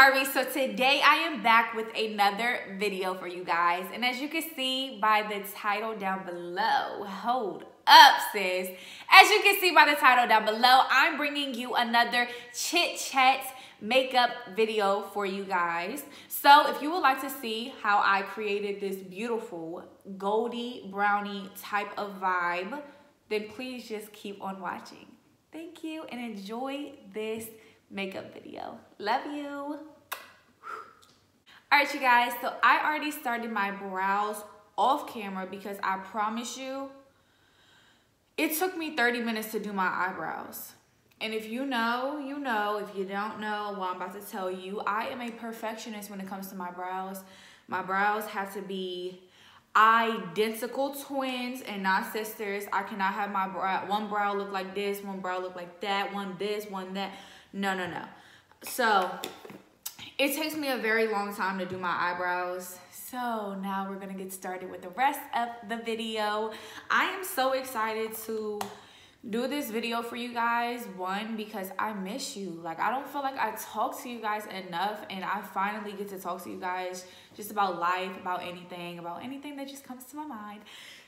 Barbie. So today I am back with another video for you guys. And as you can see by the title down below, hold up sis. As you can see by the title down below, I'm bringing you another chit chat makeup video for you guys. So if you would like to see how I created this beautiful goldy brownie type of vibe, then please just keep on watching. Thank you and enjoy this makeup video. Love you. All right, you guys, so I already started my brows off camera because I promise you, it took me 30 minutes to do my eyebrows. And if you know, you know. If you don't know, well, I'm about to tell you, I am a perfectionist when it comes to my brows. My brows have to be identical twins and not sisters. I cannot have my brow, one brow look like this, one brow look like that, one this, one that. No, no, no. So it takes me a very long time to do my eyebrows. So now we're gonna get started with the rest of the video. I am so excited to do this video for you guys one because i miss you like i don't feel like i talk to you guys enough and i finally get to talk to you guys just about life about anything about anything that just comes to my mind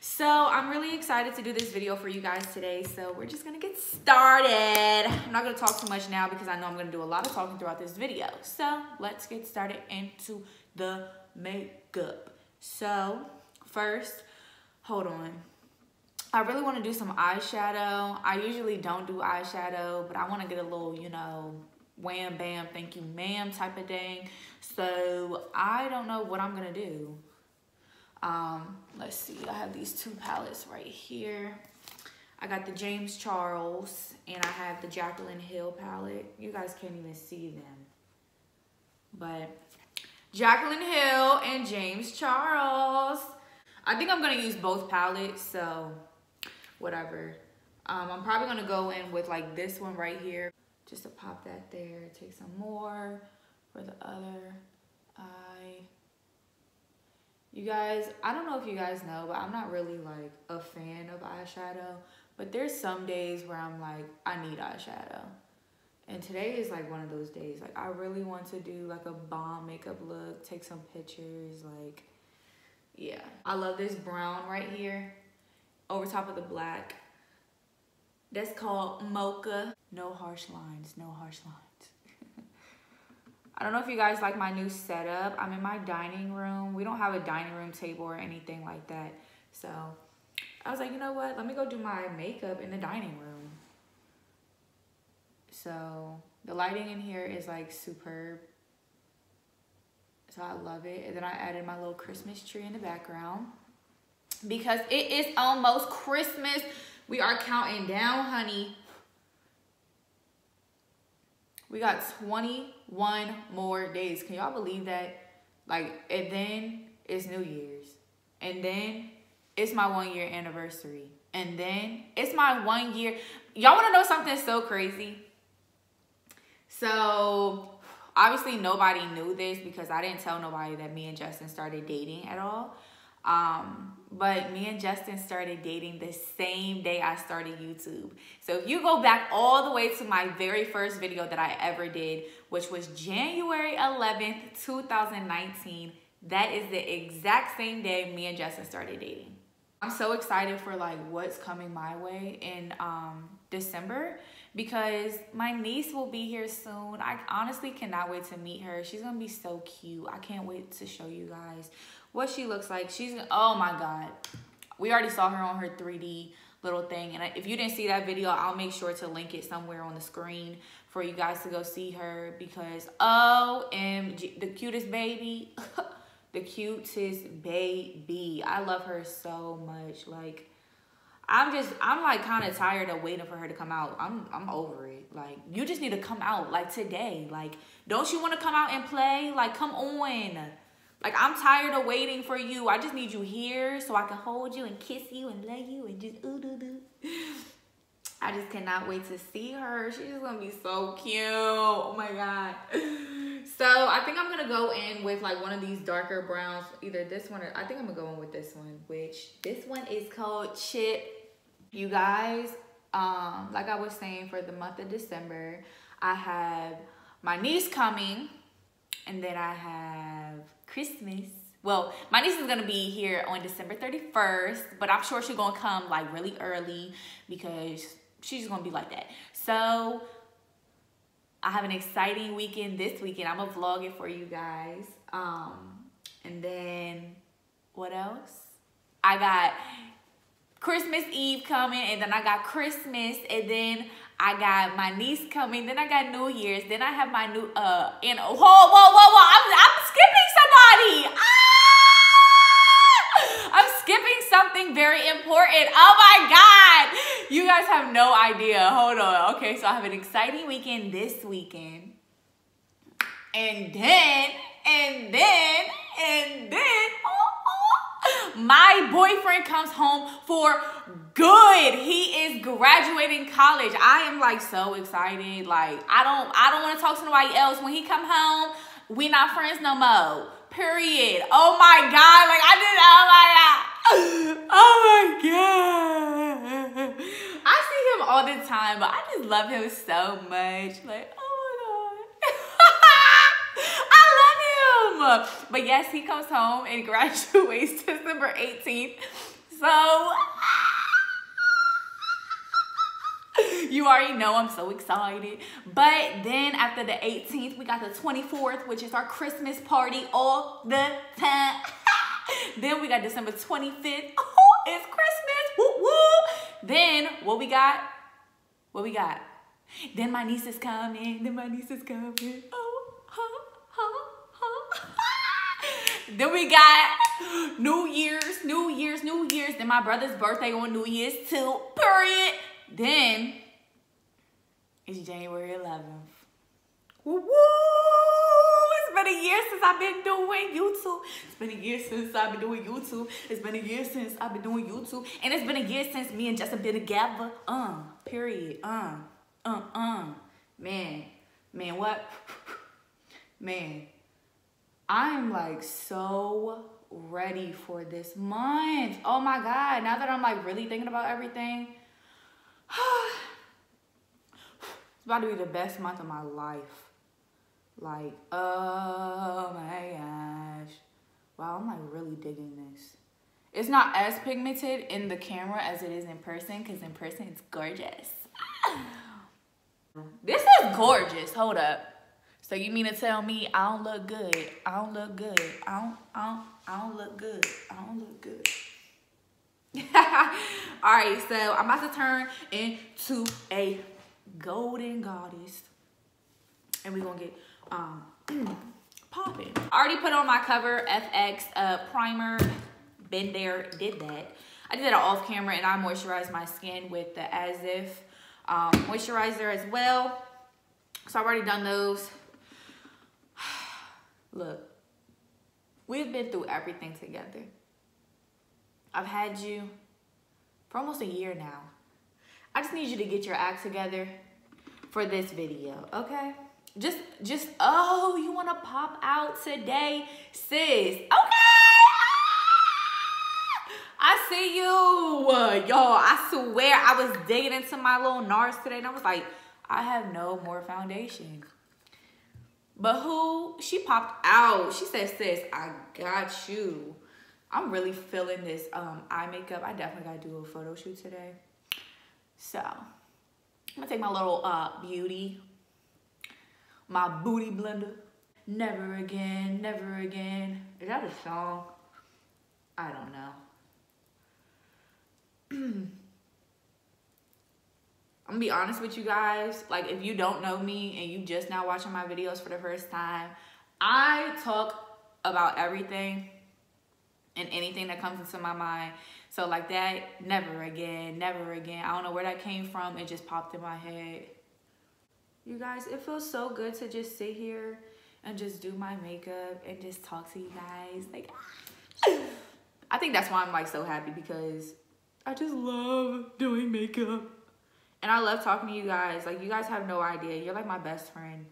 so i'm really excited to do this video for you guys today so we're just gonna get started i'm not gonna talk too much now because i know i'm gonna do a lot of talking throughout this video so let's get started into the makeup so first hold on I really want to do some eyeshadow. I usually don't do eyeshadow, but I want to get a little, you know, wham bam, thank you ma'am type of thing. So I don't know what I'm to do. Um, let's see. I have these two palettes right here. I got the James Charles and I have the Jaclyn Hill palette. You guys can't even see them. But Jaclyn Hill and James Charles. I think I'm going to use both palettes, so whatever. Um, I'm probably gonna go in with like this one right here, just to pop that there. Take some more for the other eye. You guys, I don't know if you guys know, but I'm not really like a fan of eyeshadow. But there's some days where I'm like, I need eyeshadow. And today is like one of those days. Like I really want to do like a bomb makeup look, take some pictures, like, yeah. I love this brown right here over top of the black. That's called Mocha. No harsh lines, no harsh lines. I don't know if you guys like my new setup. I'm in my dining room. We don't have a dining room table or anything like that. So I was like, you know what? Let me go do my makeup in the dining room. So the lighting in here is like superb. So I love it. And then I added my little Christmas tree in the background because it is almost Christmas. We are counting down, honey. We got 21 more days. Can y'all believe that? Like, and then it's New Year's. And then it's my one year anniversary. And then it's my one year. Y'all want to know something so crazy? So, obviously, nobody knew this because I didn't tell nobody that me and Justin started dating at all. Um, but me and Justin started dating the same day I started YouTube. So if you go back all the way to my very first video that I ever did, which was January 11th, 2019, that is the exact same day me and Justin started dating. I'm so excited for like what's coming my way in um, December because my niece will be here soon. I honestly cannot wait to meet her. She's gonna be so cute. I can't wait to show you guys what she looks like. She's, oh my God. We already saw her on her 3D little thing. And if you didn't see that video, I'll make sure to link it somewhere on the screen for you guys to go see her because oh, OMG, the cutest baby, the cutest baby. I love her so much. Like, I'm just, I'm like kind of tired of waiting for her to come out. I'm, I'm over it. Like, you just need to come out like today. Like, don't you want to come out and play? Like, come on. Like, I'm tired of waiting for you. I just need you here so I can hold you and kiss you and love you and just ooh doo doo. I just cannot wait to see her. She's gonna be so cute. Oh my God. So I think I'm gonna go in with like one of these darker browns. Either this one or I think I'm gonna go in with this one, which this one is called Chip. You guys, um, like I was saying for the month of December, I have my niece coming And then I have Christmas. Well, my niece is gonna be here on December 31st, but I'm sure she's gonna come like really early because she's gonna be like that. So I have an exciting weekend this weekend. I'm gonna vlog it for you guys. Um, and then what else? I got Christmas Eve coming, and then I got Christmas, and then I got my niece coming, then I got New Year's, then I have my new uh and whoa whoa whoa whoa I'm I'm skipping somebody. Ah! I'm skipping something very important. Oh my god. You guys have no idea. Hold on. Okay, so I have an exciting weekend this weekend. And then, and then, and then, my boyfriend comes home for good. He is graduating college. I am like so excited. Like I don't I don't want to talk to nobody else. When he come home, we not friends no more. Period. Oh my god. Like I did oh my god. Oh my god. I see him all the time, but I just love him so much. Like, oh my god. I love him. But yes, he comes home and graduates December 18th. So you already know I'm so excited. But then after the 18th, we got the 24th, which is our Christmas party all the time. then we got December 25th. Oh, it's Christmas. Woo woo. Then what we got? What we got? Then my niece is coming. Then my niece is coming. Oh, huh, huh. then we got New Year's, New Year's, New Year's. Then my brother's birthday on New Year's too. Period. Then it's January 11th. Woo! It's been a year since I've been doing YouTube. It's been a year since I've been doing YouTube. It's been a year since I've been doing YouTube. And it's been a year since me and Justin been together. Uh, period. Uh, uh, uh. Man, man, what? Man, I'm like so ready for this month. Oh my God. Now that I'm like really thinking about everything, it's about to be the best month of my life. Like, oh my gosh. Wow, I'm like really digging this. It's not as pigmented in the camera as it is in person because in person it's gorgeous. this is gorgeous. Hold up. So you mean to tell me I don't look good? I don't look good. I don't, I don't, I don't look good. I don't look good. All right, so I'm about to turn into a golden goddess. And we're gonna get um popping. I already put on my Cover FX uh, primer. Been there, did that. I did that off camera and I moisturized my skin with the As If um, moisturizer as well. So I've already done those. Look, we've been through everything together. I've had you for almost a year now. I just need you to get your act together for this video, okay? Just, just, oh, you wanna pop out today, sis? Okay! Ah! I see you. Y'all, I swear I was digging into my little NARS today and I was like, I have no more foundation. But who, she popped out. She said, sis, I got you. I'm really feeling this um, eye makeup. I definitely got to do a photo shoot today. So, I'm to take my little uh, beauty, my booty blender. Never again, never again. Is that a song? I don't know. I'm gonna be honest with you guys. Like, if you don't know me and you just now watching my videos for the first time, I talk about everything and anything that comes into my mind. So like that, never again, never again. I don't know where that came from. It just popped in my head. You guys, it feels so good to just sit here and just do my makeup and just talk to you guys. Like, I think that's why I'm like so happy because I just love doing makeup. And I love talking to you guys. Like, you guys have no idea. You're like my best friend.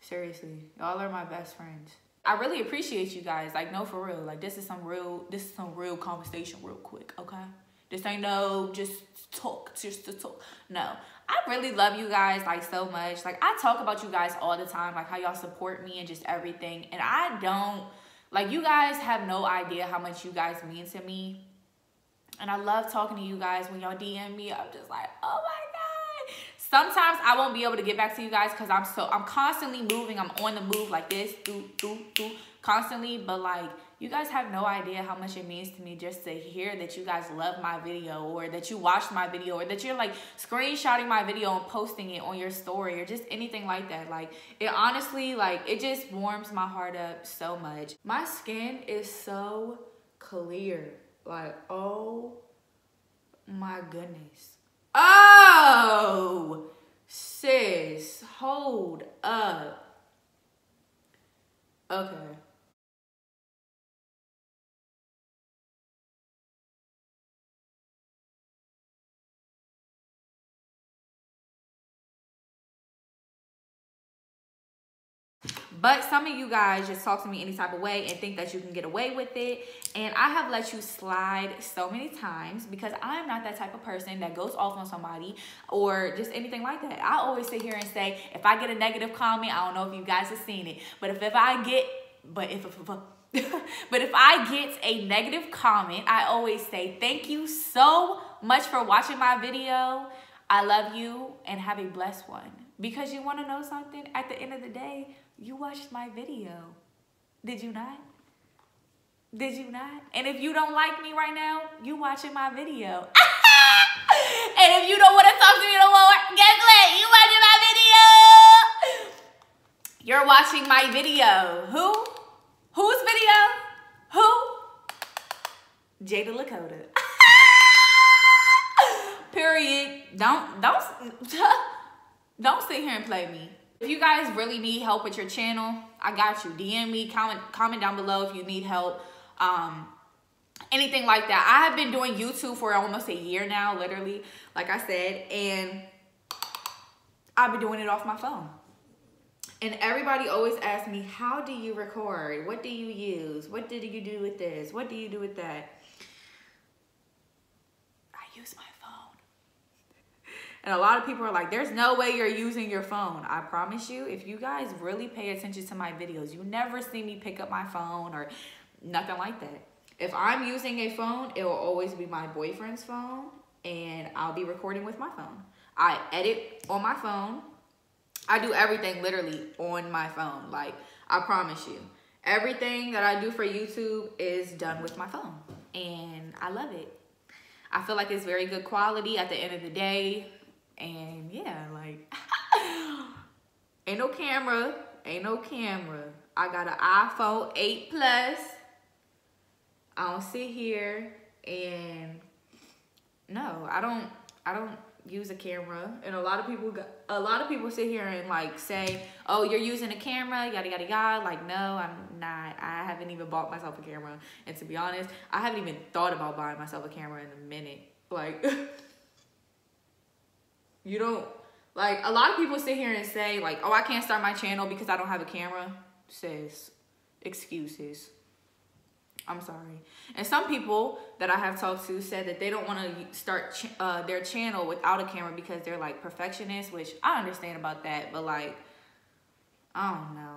Seriously. Y'all are my best friends. I really appreciate you guys. Like, no, for real. Like, this is some real, this is some real conversation real quick, okay? This ain't no just talk, just to talk. No. I really love you guys like so much. Like I talk about you guys all the time, like how y'all support me and just everything. And I don't like you guys have no idea how much you guys mean to me. And I love talking to you guys when y'all DM me. I'm just like, oh my. Sometimes I won't be able to get back to you guys because I'm so I'm constantly moving. I'm on the move like this, do, do, do, constantly. But like you guys have no idea how much it means to me just to hear that you guys love my video or that you watched my video or that you're like screenshotting my video and posting it on your story or just anything like that. Like it honestly, like it just warms my heart up so much. My skin is so clear. Like, oh my goodness. Oh, sis, hold up. Okay. But some of you guys just talk to me any type of way and think that you can get away with it. And I have let you slide so many times because I'm not that type of person that goes off on somebody or just anything like that. I always sit here and say, if I get a negative comment, I don't know if you guys have seen it, but if, if I get, but if, if, if but if I get a negative comment, I always say, thank you so much for watching my video. I love you and have a blessed one. Because you want to know something? At the end of the day, you watched my video. Did you not? Did you not? And if you don't like me right now, you watching my video. and if you don't want to talk to me no more, guess what? You watching my video. You're watching my video. Who? Whose video? Who? Jayda Lakota. Period. Don't don't don't sit here and play me. If you guys really need help with your channel, I got you. DM me, comment, comment down below if you need help. Um, anything like that. I have been doing YouTube for almost a year now, literally, like I said, and I've been doing it off my phone. And everybody always asks me, how do you record? What do you use? What did you do with this? What do you do with that? I use my and a lot of people are like, there's no way you're using your phone. I promise you, if you guys really pay attention to my videos, you never see me pick up my phone or nothing like that. If I'm using a phone, it will always be my boyfriend's phone and I'll be recording with my phone. I edit on my phone. I do everything literally on my phone. Like, I promise you. Everything that I do for YouTube is done with my phone. And I love it. I feel like it's very good quality at the end of the day. And yeah, like, ain't no camera, ain't no camera. I got an iPhone 8 Plus. I don't sit here and no, I don't, I don't use a camera. And a lot of people, a lot of people sit here and like say, oh, you're using a camera, yada, yada, yada. Like, no, I'm not. I haven't even bought myself a camera. And to be honest, I haven't even thought about buying myself a camera in a minute. Like, You don't like a lot of people sit here and say like, "Oh, I can't start my channel because I don't have a camera." Says excuses. I'm sorry. And some people that I have talked to said that they don't want to start ch uh, their channel without a camera because they're like perfectionists, which I understand about that. But like, I don't know.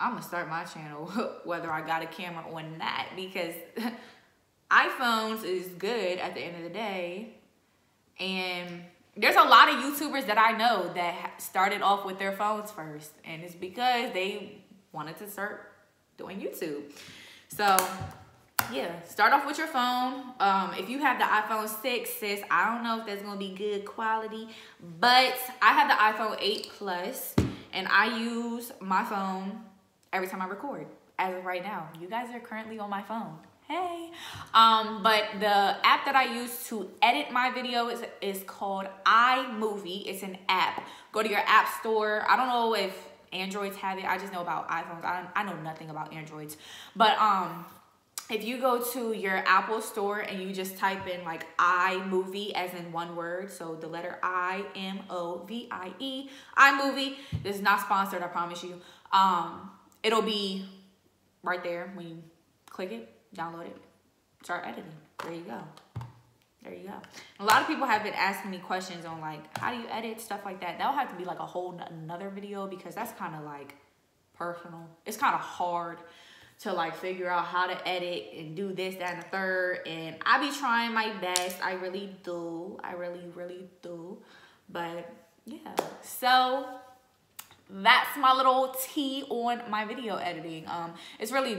I'm gonna start my channel whether I got a camera or not because iPhones is good at the end of the day. And there's a lot of YouTubers that I know that started off with their phones first, and it's because they wanted to start doing YouTube. So, yeah, start off with your phone. Um, if you have the iPhone 6, sis, I don't know if that's gonna be good quality, but I have the iPhone 8 Plus, and I use my phone every time I record. As of right now, you guys are currently on my phone hey. Um, but the app that I use to edit my videos is, is called iMovie. It's an app. Go to your app store. I don't know if Androids have it. I just know about iPhones. I, I know nothing about Androids. But um, if you go to your Apple store and you just type in like iMovie as in one word, so the letter I M O V I E, iMovie. This is not sponsored, I promise you. Um, it'll be right there when you click it download it, start editing. There you go. there you go. A lot of people have been asking me questions on like, how do you edit, stuff like that. That'll have to be like a whole another video because that's kind of like personal. It's kind of hard to like figure out how to edit and do this, that, and the third. And I be trying my best. I really do. I really, really do. But yeah. So that's my little tea on my video editing. Um, it's really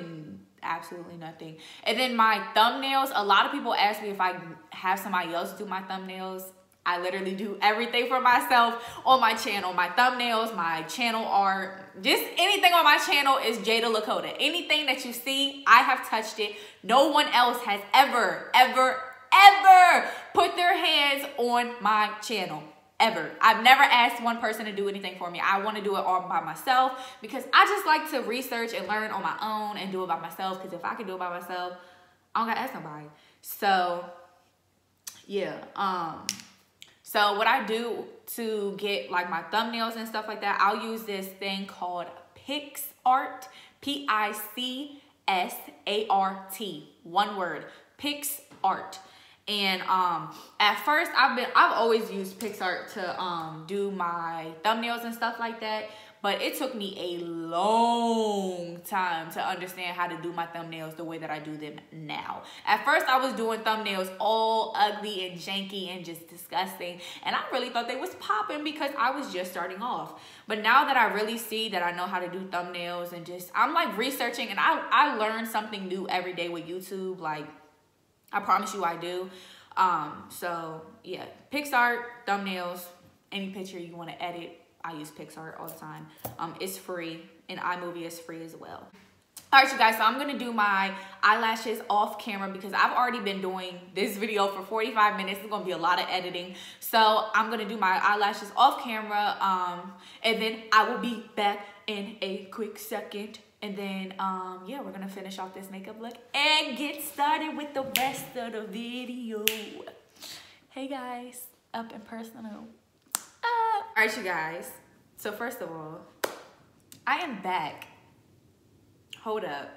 absolutely nothing. And then my thumbnails, a lot of people ask me if I have somebody else do my thumbnails. I literally do everything for myself on my channel. My thumbnails, my channel art, just anything on my channel is Jayda Lakota. Anything that you see, I have touched it. No one else has ever, ever, ever put their hands on my channel ever. I've never asked one person to do anything for me. I want to do it all by myself because I just like to research and learn on my own and do it by myself because if I can do it by myself, I don't got to ask nobody. So, yeah. Um, so what I do to get like my thumbnails and stuff like that, I'll use this thing called PicsArt, P-I-C-S-A-R-T, one word, PicsArt. And um, at first, I've been I've always used PicsArt to um, do my thumbnails and stuff like that. But it took me a long time to understand how to do my thumbnails the way that I do them now. At first, I was doing thumbnails all ugly and janky and just disgusting. And I really thought they was popping because I was just starting off. But now that I really see that I know how to do thumbnails and just, I'm like researching and I, I learn something new every day with YouTube. Like, I promise you I do. Um, so yeah, PicsArt, thumbnails, any picture you want to edit, I use PicsArt all the time. Um, it's free and iMovie is free as well. All right, you guys, so I'm gonna do my eyelashes off camera because I've already been doing this video for 45 minutes. It's gonna be a lot of editing. So I'm gonna do my eyelashes off camera um, and then I will be back in a quick second. And then, um, yeah, we're gonna finish off this makeup look and get started with the rest of the video. Hey guys, up and personal. Uh, all right, you guys. So first of all, I am back. Hold up.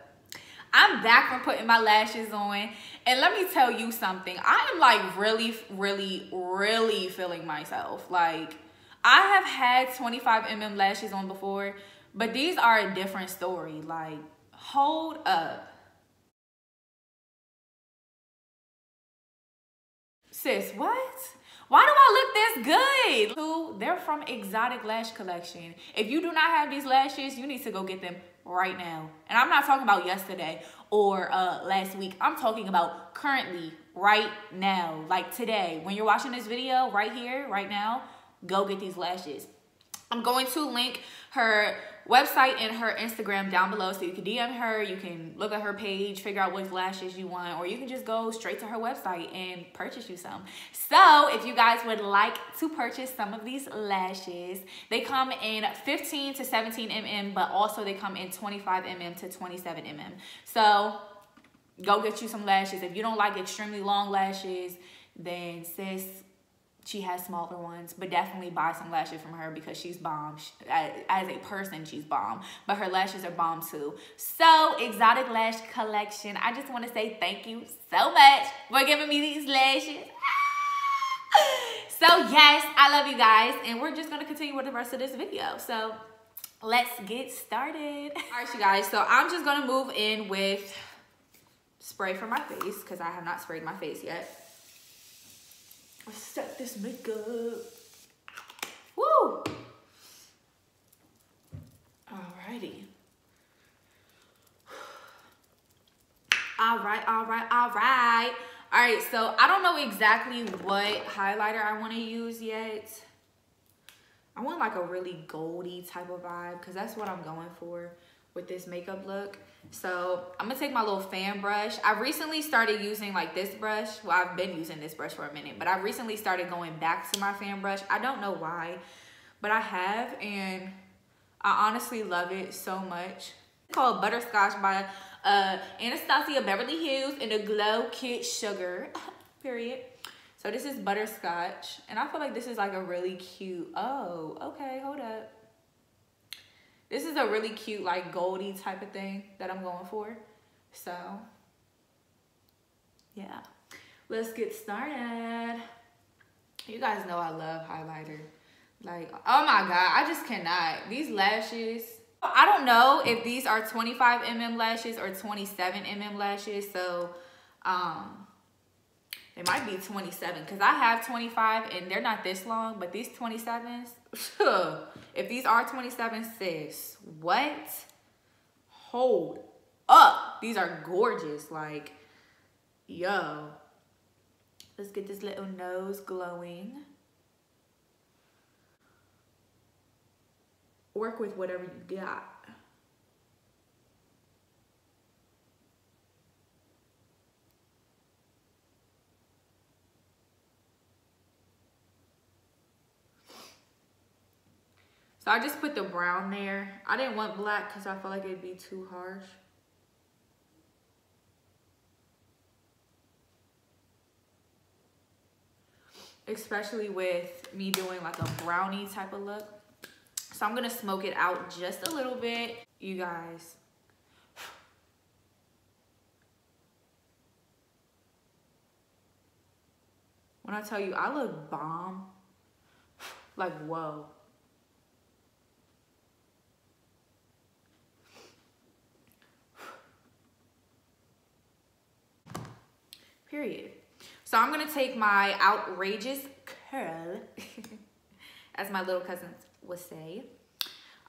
I'm back from putting my lashes on. And let me tell you something. I am like really, really, really feeling myself. Like, I have had 25 mm lashes on before but these are a different story. Like, hold up. Sis, what? Why do I look this good? Two, they're from Xotic Lash Collection. If you do not have these lashes, you need to go get them right now. And I'm not talking about yesterday or uh, last week. I'm talking about currently, right now, like today. When you're watching this video, right here, right now, go get these lashes. I'm going to link her website and her Instagram down below so you can DM her, you can look at her page, figure out what lashes you want, or you can just go straight to her website and purchase you some. So if you guys would like to purchase some of these lashes, they come in 15 to 17 mm, but also they come in 25 mm to 27 mm. So go get you some lashes. If you don't like extremely long lashes, then sis, she has smaller ones, but definitely buy some lashes from her because she's bomb. As a person, she's bomb, but her lashes are bomb too. So, Xotic Lash Collection, I just want to say thank you so much for giving me these lashes. Ah! so, yes, I love you guys, and we're just going to continue with the rest of this video. So, let's get started. All right, you guys, so I'm just going to move in with spray for my face because I have not sprayed my face yet. Let's set this makeup. Woo! Alrighty. All right, all right, all right. All right, so I don't know exactly what highlighter I want to use yet. I want like a really goldy type of vibe because that's what I'm going for with this makeup look. So I'm gonna take my little fan brush. I recently started using like this brush. Well, I've been using this brush for a minute, but I recently started going back to my fan brush. I don't know why, but I have and I honestly love it so much. It's called Butterscotch by uh, Anastasia Beverly Hills in the Glow Kit Sugar, period. So this is Butterscotch and I feel like this is like a really cute, oh, okay, hold up. This is a really cute, like goldy type of thing that I'm going for. So, yeah. let's get started. You guys know I love highlighter. Like, oh my God, I just cannot. These lashes, I don't know if these are 25 mm lashes or 27 mm lashes. So, um, they might be 27 because I have 25 and they're not this long, but these 27s, if these are 27, sis, what? Hold up. These are gorgeous. Like, yo. Let's get this little nose glowing. Work with whatever you got. So I just put the brown there. I didn't want black because I felt like it'd be too harsh. Especially with me doing like a brownie type of look. So I'm gonna smoke it out just a little bit. You guys, when I tell you I look bomb, like whoa. Period. So I'm gonna take my outrageous curl, as my little cousins would say.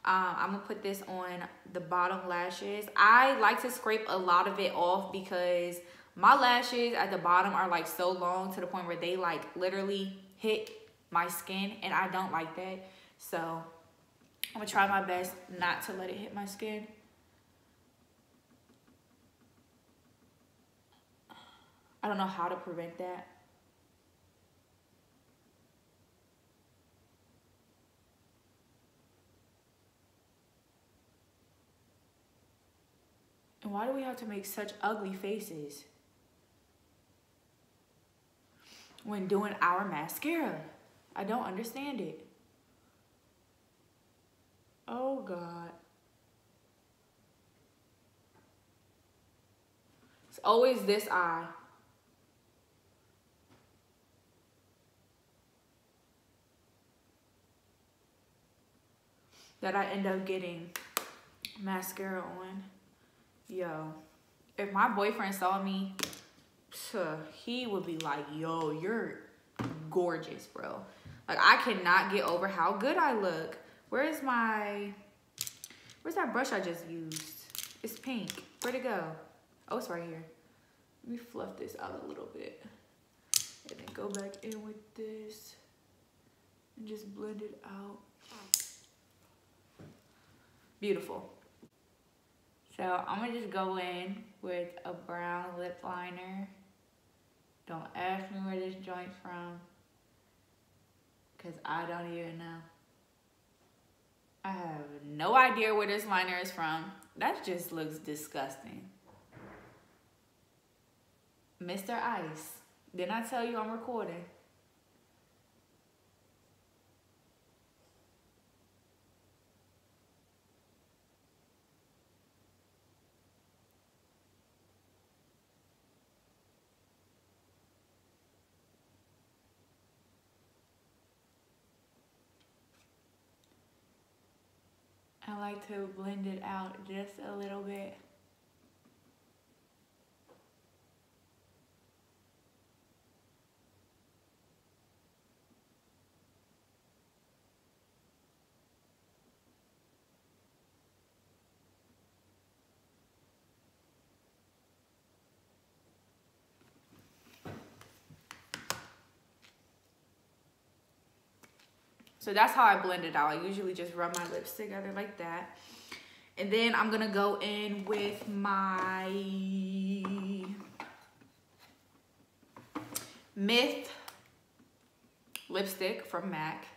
Um, I'm gonna put this on the bottom lashes. I like to scrape a lot of it off because my lashes at the bottom are like so long to the point where they like literally hit my skin and I don't like that. So I'm gonna try my best not to let it hit my skin. I don't know how to prevent that. And why do we have to make such ugly faces when doing our mascara? I don't understand it. Oh God. It's always this eye. That I end up getting mascara on. Yo, if my boyfriend saw me, he would be like, yo, you're gorgeous, bro. Like, I cannot get over how good I look. Where's my, where's that brush I just used? It's pink. Where'd it go? Oh, it's right here. Let me fluff this out a little bit. And then go back in with this and just blend it out. Beautiful. So I'm gonna just go in with a brown lip liner. Don't ask me where this joint's from, cause I don't even know. I have no idea where this liner is from. That just looks disgusting. Mr. Ice, didn't I tell you I'm recording? I like to blend it out just a little bit. So that's how I blend it out. I usually just rub my lips together like that. And then I'm gonna go in with my Myth lipstick from MAC.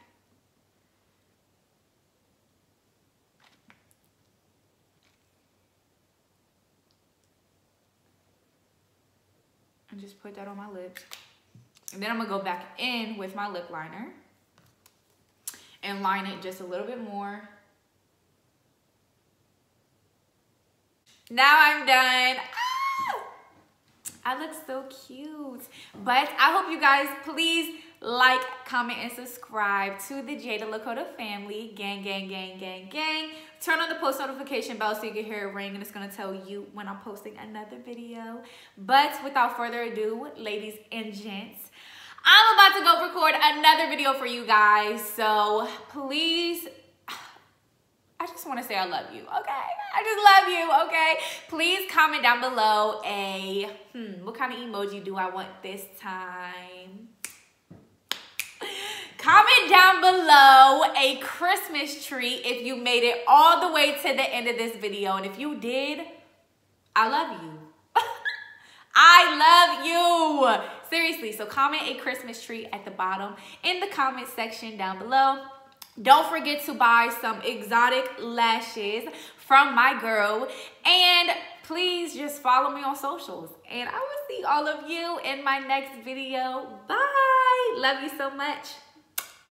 And just put that on my lips. And then I'm gonna go back in with my lip liner and line it just a little bit more. Now I'm done. Ah! I look so cute. But I hope you guys please like, comment, and subscribe to the Jayda Lakota family. Gang, gang, gang, gang, gang. Turn on the post notification bell so you can hear it ring and it's gonna tell you when I'm posting another video. But without further ado, ladies and gents, I'm about to go record another video for you guys. So please I just want to say I love you, okay? I just love you, okay? Please comment down below a, hmm, what kind of emoji do I want this time? Comment down below a Christmas tree if you made it all the way to the end of this video. And if you did, I love you. I love you. Seriously, so comment a Christmas tree at the bottom in the comment section down below. Don't forget to buy some Xotic lashes from my girl. And please just follow me on socials. And I will see all of you in my next video. Bye. Love you so much.